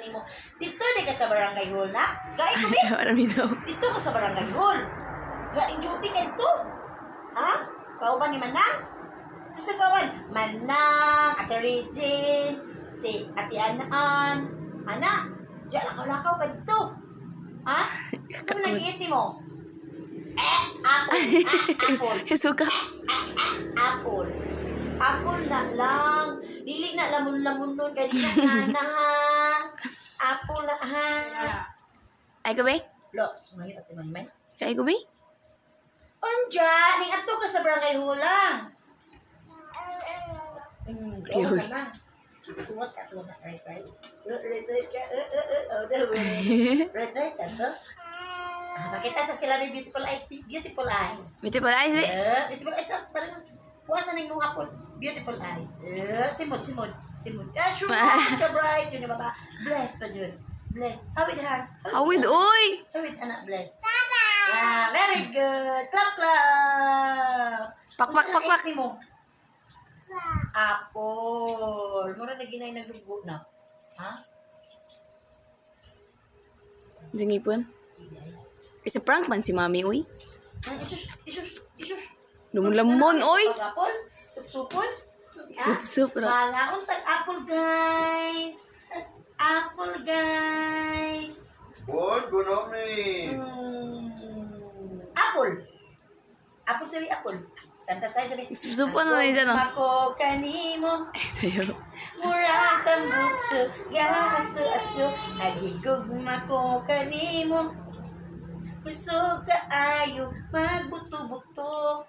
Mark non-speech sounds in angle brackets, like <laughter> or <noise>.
nimo. Dito di ka sa barangay hall na. Gay ko <laughs> bi. Wala minaw. Dito ka sa barangay hall. Ja enjoy ka dito. Ha? Kauban ni Manang? Kasi kauban, Manang, Ate Regine, si Ate Anaan. Ana, ja lakaw-lakaw ka dito. Ha? Saan mo nag-iit mo? Eh, apple. <laughs> Ah, apple. <laughs> Suka. Apple. Apple na lang. Dili na lamon-lamon nun. Kanina na na Ay ko ba? Lo, ngayon at man man. Ay ko ba? Onja, ning ato ka sa barangay hulang. Oo okay. ka na. Tuwat ka. Right, right. Uh, Right, right ka. Uh, uh, uh, oh. Right, right ka, to. Ah, makita sa sila beautiful eyes. Beautiful eyes. Beautiful eyes, be. Eh, beautiful eyes. ah, Parang Kuwasan ng nung hapon. Beautiful eyes. Eh, simod, simod. Simod. Ah, sure. <laughs> ka bright. Yun yung mga blessed pa dyan. Blessed. How with hands. Hawid, oy! How with anak blessed. Yeah, very good. Clap, clap. Pak, pak, pak, pak. Mo? Apple. Mura na ginay naglugo na. Ha? Jingipon. Isa prank man si mami, uy. Isus, isus, isus. Lumon-lamon, oy! Pag-apple? Sup-supon? Sup-sup, ra. Mga untag apple, guys. Boy, gunami. Hmm. Apple. Apple sabi apple. Kanta sa'yo sabi. Sup-supan na rin dyan. Ako kanimo. Ay, <laughs> sayo. Mura tambutso. Gaso-aso. Agigugma ko kanimo. Gusto ka ayo. Magbuto-buto.